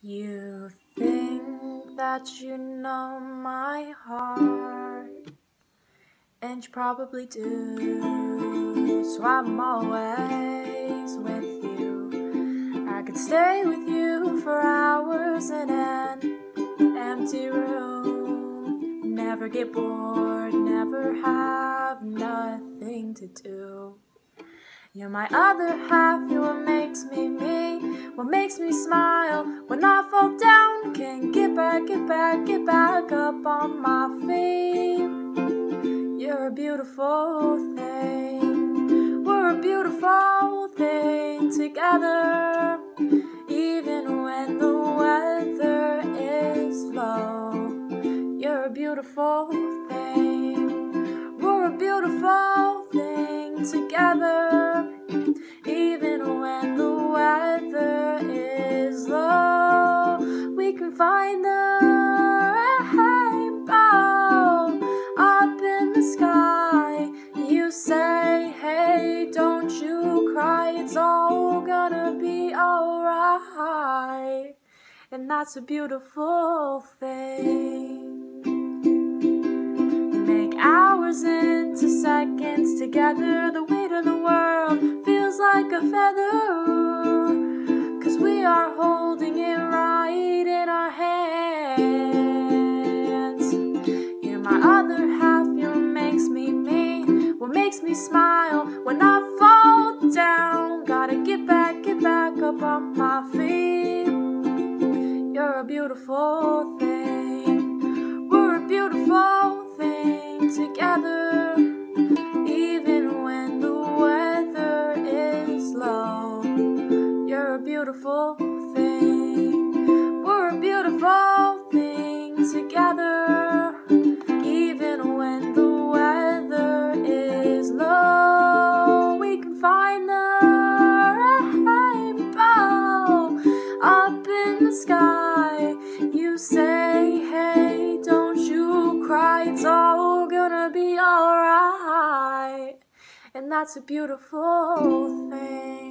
You think that you know my heart, and you probably do. So I'm always with you. I could stay with you for hours in an empty room. Never get bored, never have nothing to do. You're my other half, you're what makes when I fall down. Can't get back, get back, get back up on my feet. You're a beautiful thing, we're a beautiful thing together. Find the rainbow up in the sky. You say, hey, don't you cry, it's all gonna be alright. And that's a beautiful thing. You make hours into seconds together, the weight of the world feels like a feather. Makes me smile when I fall down. Gotta get back, get back up on my feet. You're a beautiful thing, we're a beautiful thing together. Even when the weather is low, you're a beautiful thing. We're a beautiful thing together. You say, hey, don't you cry, it's all gonna be alright. And that's a beautiful thing.